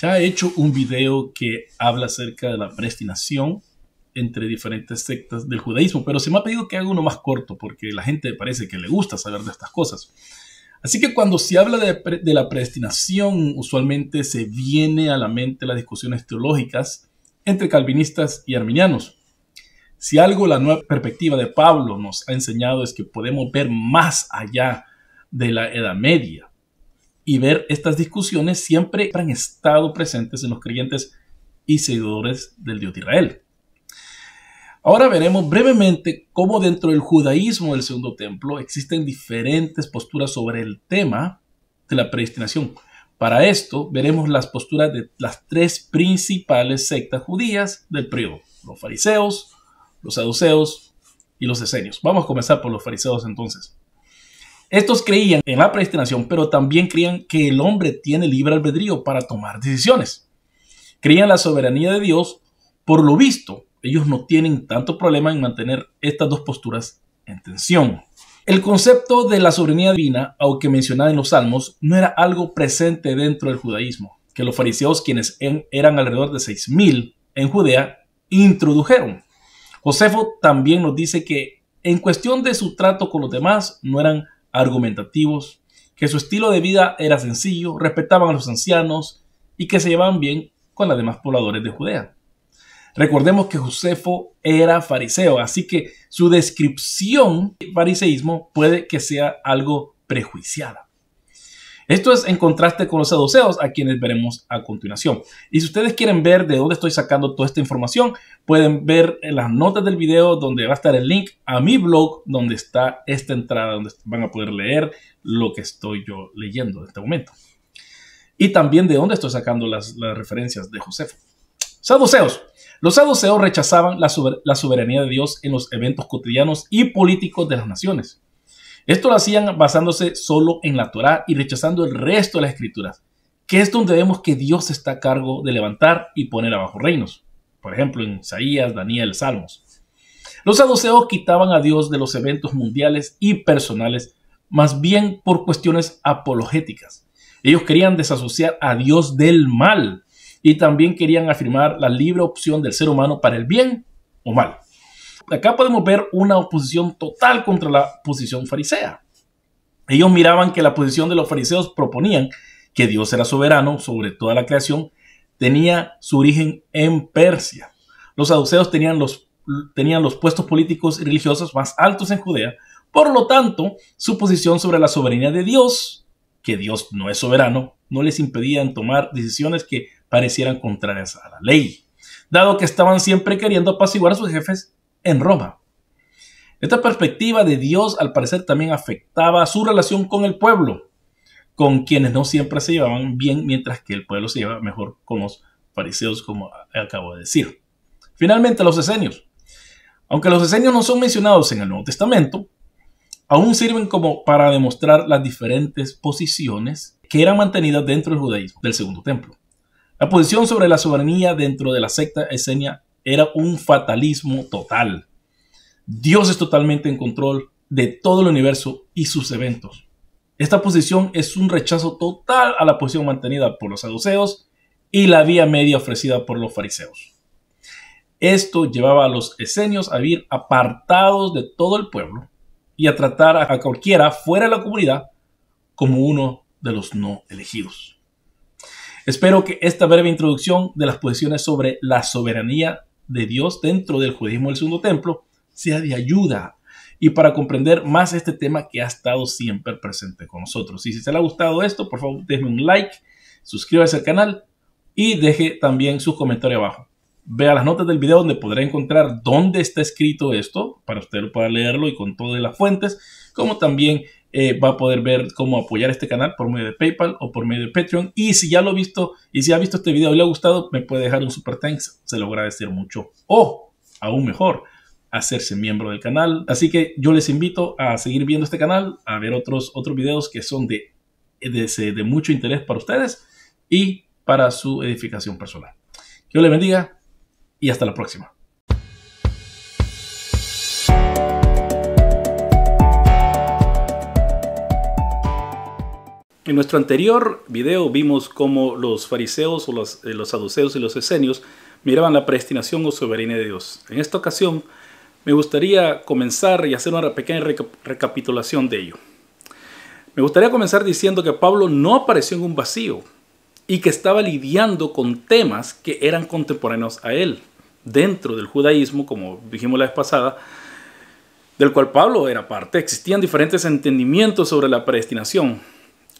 Ya he hecho un video que habla acerca de la predestinación entre diferentes sectas del judaísmo, pero se me ha pedido que haga uno más corto porque la gente parece que le gusta saber de estas cosas. Así que cuando se habla de, la predestinación, usualmente se viene a la mente las discusiones teológicas entre calvinistas y arminianos. Si algo la nueva perspectiva de Pablo nos ha enseñado es que podemos ver más allá de la Edad Media y ver estas discusiones siempre han estado presentes en los creyentes y seguidores del Dios de Israel. Ahora veremos brevemente cómo dentro del judaísmo del segundo templo existen diferentes posturas sobre el tema de la predestinación. Para esto veremos las posturas de las tres principales sectas judías del periodo, los fariseos, los saduceos y los esenios. Vamos a comenzar por los fariseos entonces. Estos creían en la predestinación, pero también creían que el hombre tiene libre albedrío para tomar decisiones. Creían en la soberanía de Dios. Por lo visto, ellos no tienen tanto problema en mantener estas dos posturas en tensión. El concepto de la soberanía divina, aunque mencionado en los salmos, no era algo presente dentro del judaísmo, que los fariseos, quienes eran alrededor de 6.000 en Judea, introdujeron. Josefo también nos dice que en cuestión de su trato con los demás, no eran argumentativos, que su estilo de vida era sencillo, respetaban a los ancianos y que se llevaban bien con los demás pobladores de Judea. Recordemos que Josefo era fariseo, así que su descripción de fariseísmo puede que sea algo prejuiciada. Esto es en contraste con los saduceos, a quienes veremos a continuación. Y si ustedes quieren ver de dónde estoy sacando toda esta información, pueden ver en las notas del video donde va a estar el link a mi blog, donde está esta entrada, donde van a poder leer lo que estoy yo leyendo en este momento. Y también de dónde estoy sacando las, referencias de Josefo. Saduceos. Los saduceos rechazaban la soberanía de Dios en los eventos cotidianos y políticos de las naciones. Esto lo hacían basándose solo en la Torá y rechazando el resto de las escrituras, que es donde vemos que Dios está a cargo de levantar y poner abajo reinos. Por ejemplo, en Isaías, Daniel, Salmos. Los saduceos quitaban a Dios de los eventos mundiales y personales, más bien por cuestiones apologéticas. Ellos querían desasociar a Dios del mal y también querían afirmar la libre opción del ser humano para el bien o mal acá podemos ver una oposición total contra la posición farisea. Ellos miraban que la posición de los fariseos proponían que Dios era soberano sobre toda la creación, tenía su origen en Persia. Los saduceos tenían los, tenían los puestos políticos y religiosos más altos en Judea, por lo tanto, su posición sobre la soberanía de Dios, que Dios no es soberano, no les impedían tomar decisiones que parecieran contrarias a la ley, dado que estaban siempre queriendo apaciguar a sus jefes en Roma. Esta perspectiva de Dios al parecer también afectaba su relación con el pueblo, con quienes no siempre se llevaban bien, mientras que el pueblo se lleva mejor con los fariseos, como acabo de decir. Finalmente, los esenios. Aunque los esenios no son mencionados en el Nuevo Testamento, aún sirven como para demostrar las diferentes posiciones que eran mantenidas dentro del judaísmo del Segundo Templo. La posición sobre la soberanía dentro de la secta esenia era un fatalismo total. Dios es totalmente en control de todo el universo y sus eventos. Esta posición es un rechazo total a la posición mantenida por los saduceos y la vía media ofrecida por los fariseos. Esto llevaba a los esenios a vivir apartados de todo el pueblo y a tratar a cualquiera fuera de la comunidad como uno de los no elegidos. Espero que esta breve introducción de las posiciones sobre la soberanía de Dios dentro del judaísmo del segundo templo sea de ayuda y para comprender más este tema que ha estado siempre presente con nosotros. Y si se le ha gustado esto, por favor, déjeme un like, suscríbase al canal y deje también su comentario abajo. Vea las notas del video donde podrá encontrar dónde está escrito esto para usted pueda leerlo y con todas las fuentes, como también eh, va a poder ver cómo apoyar este canal por medio de PayPal o por medio de Patreon. Y si ya lo ha visto y si ha visto este video y le ha gustado, me puede dejar un super thanks. Se lo agradecer mucho. O, aún mejor, hacerse miembro del canal. Así que yo les invito a seguir viendo este canal, a ver otros, otros videos que son de, de, de mucho interés para ustedes y para su edificación personal. Que Dios les bendiga y hasta la próxima. En nuestro anterior video vimos cómo los fariseos o los, eh, los saduceos y los esenios miraban la predestinación o soberanía de Dios. En esta ocasión me gustaría comenzar y hacer una pequeña recapitulación de ello. Me gustaría comenzar diciendo que Pablo no apareció en un vacío y que estaba lidiando con temas que eran contemporáneos a él, dentro del judaísmo, como dijimos la vez pasada, del cual Pablo era parte. Existían diferentes entendimientos sobre la predestinación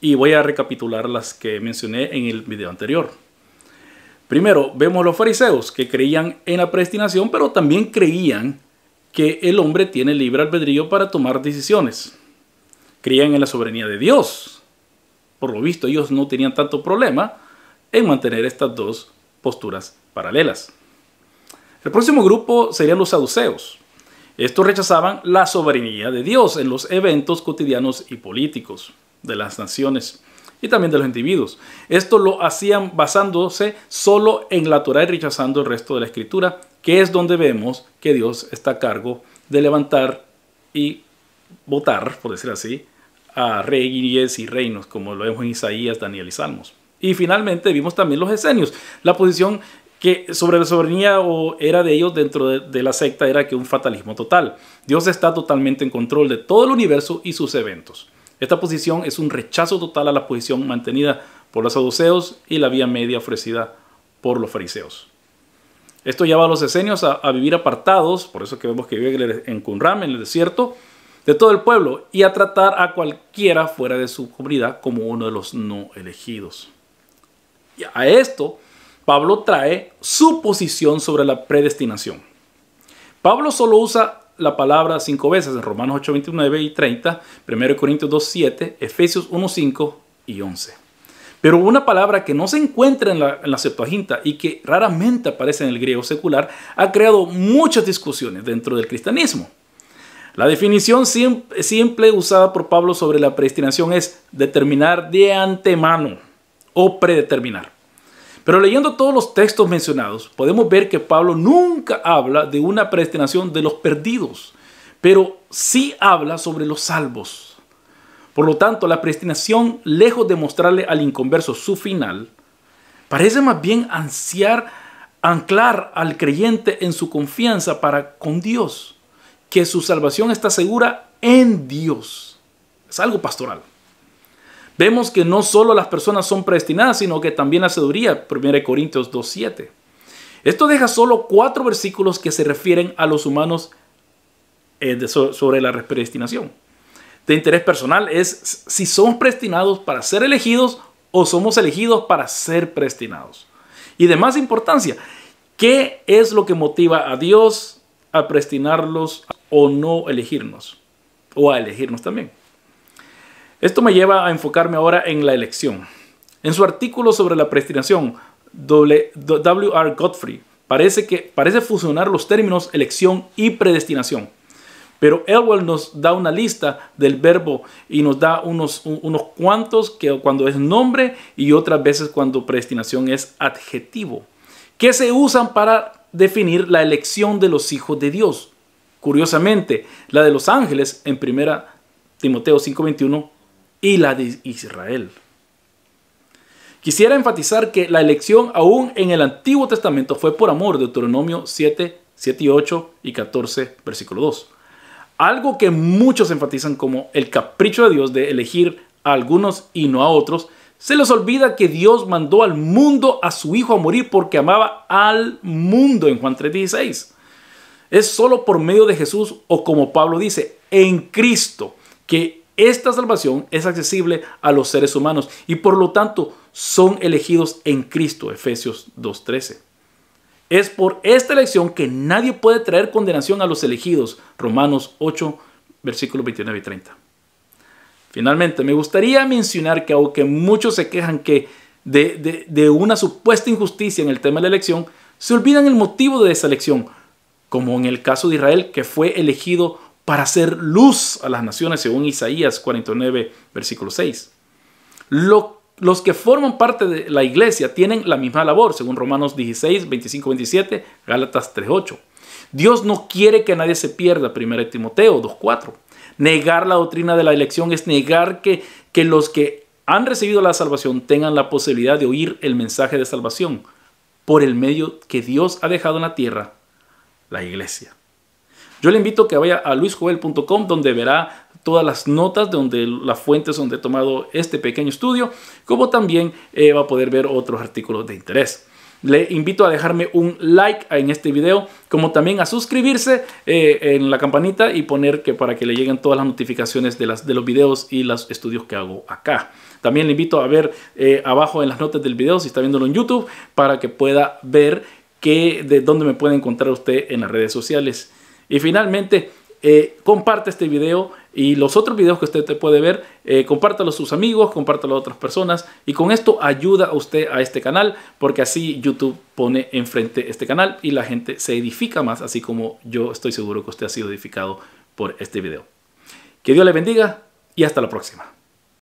y voy a recapitular las que mencioné en el video anterior. Primero, vemos los fariseos que creían en la predestinación, pero también creían que el hombre tiene libre albedrío para tomar decisiones. Creían en la soberanía de Dios. Por lo visto, ellos no tenían tanto problema en mantener estas dos posturas paralelas. El próximo grupo serían los saduceos. Estos rechazaban la soberanía de Dios en los eventos cotidianos y políticos de las naciones y también de los individuos. Esto lo hacían basándose solo en la Torah y rechazando el resto de la escritura, que es donde vemos que Dios está a cargo de levantar y votar, por decir así, a reyes y reinos, como lo vemos en Isaías, Daniel y Salmos. Y finalmente vimos también los esenios, la posición que sobre la soberanía o era de ellos dentro de, de, la secta era que un fatalismo total. Dios está totalmente en control de todo el universo y sus eventos. Esta posición es un rechazo total a la posición mantenida por los saduceos y la vía media ofrecida por los fariseos. Esto lleva a los esenios a, vivir apartados, por eso que vemos que viven en Qumran, en el desierto, de todo el pueblo, y a tratar a cualquiera fuera de su comunidad como uno de los no elegidos. Y a esto, Pablo trae su posición sobre la predestinación. Pablo solo usa la palabra cinco veces en Romanos 8, 29 y 30, 1 Corintios 2, 7, Efesios 1, 5 y 11. Pero una palabra que no se encuentra en la, en la, Septuaginta y que raramente aparece en el griego secular ha creado muchas discusiones dentro del cristianismo. La definición simple, simple usada por Pablo sobre la predestinación es determinar de antemano o predeterminar. Pero leyendo todos los textos mencionados, podemos ver que Pablo nunca habla de una predestinación de los perdidos, pero sí habla sobre los salvos. Por lo tanto, la predestinación, lejos de mostrarle al inconverso su final, parece más bien ansiar, anclar al creyente en su confianza para con Dios, que su salvación está segura en Dios. Es algo pastoral. Vemos que no solo las personas son predestinadas, sino que también la sabiduría, 1 Corintios 2.7. Esto deja solo cuatro versículos que se refieren a los humanos eh, sobre la predestinación. De interés personal es si somos predestinados para ser elegidos o somos elegidos para ser predestinados. Y de más importancia, ¿qué es lo que motiva a Dios a predestinarlos o no elegirnos? O a elegirnos también. Esto me lleva a enfocarme ahora en la elección. En su artículo sobre la predestinación, W. R. Godfrey parece, que, parece fusionar los términos elección y predestinación. Pero Elwell nos da una lista del verbo y nos da unos, unos cuantos que cuando es nombre y otras veces cuando predestinación es adjetivo, que se usan para definir la elección de los hijos de Dios. Curiosamente, la de los ángeles en 1 Timoteo 5:21 y la de Israel. Quisiera enfatizar que la elección aún en el Antiguo Testamento fue por amor, Deuteronomio 7, 7 y 8 y 14, versículo 2. Algo que muchos enfatizan como el capricho de Dios de elegir a algunos y no a otros, se les olvida que Dios mandó al mundo a su Hijo a morir porque amaba al mundo en Juan 3:16. Es solo por medio de Jesús o como Pablo dice, en Cristo, que esta salvación es accesible a los seres humanos y por lo tanto son elegidos en Cristo, Efesios 2.13. Es por esta elección que nadie puede traer condenación a los elegidos, Romanos 8, versículos 29 y 30. Finalmente, me gustaría mencionar que aunque muchos se quejan que de, de una supuesta injusticia en el tema de la elección, se olvidan el motivo de esa elección, como en el caso de Israel, que fue elegido para hacer luz a las naciones, según Isaías 49, versículo 6. los que forman parte de la iglesia tienen la misma labor, según Romanos 16, 25, 27, Gálatas 3, 8. Dios no quiere que nadie se pierda, 1 Timoteo 2, 4. Negar la doctrina de la elección es negar que, que los que han recibido la salvación tengan la posibilidad de oír el mensaje de salvación por el medio que Dios ha dejado en la tierra, la iglesia. Yo le invito a que vaya a luisjoel.com donde verá todas las notas donde las fuentes donde he tomado este pequeño estudio, como también eh, va a poder ver otros artículos de interés. Le invito a dejarme un like en este video, como también a suscribirse eh, en la campanita y poner que para que le lleguen todas las notificaciones de, los videos y los estudios que hago acá. También le invito a ver eh, abajo en las notas del video, si está viéndolo en YouTube, para que pueda ver que, de dónde me puede encontrar usted en las redes sociales. Y finalmente, eh, comparte este video y los otros videos que usted te puede ver, eh, compártalo a sus amigos, compártalo a otras personas y con esto ayuda a usted a este canal porque así YouTube pone enfrente este canal y la gente se edifica más, así como yo estoy seguro que usted ha sido edificado por este video. Que Dios le bendiga y hasta la próxima.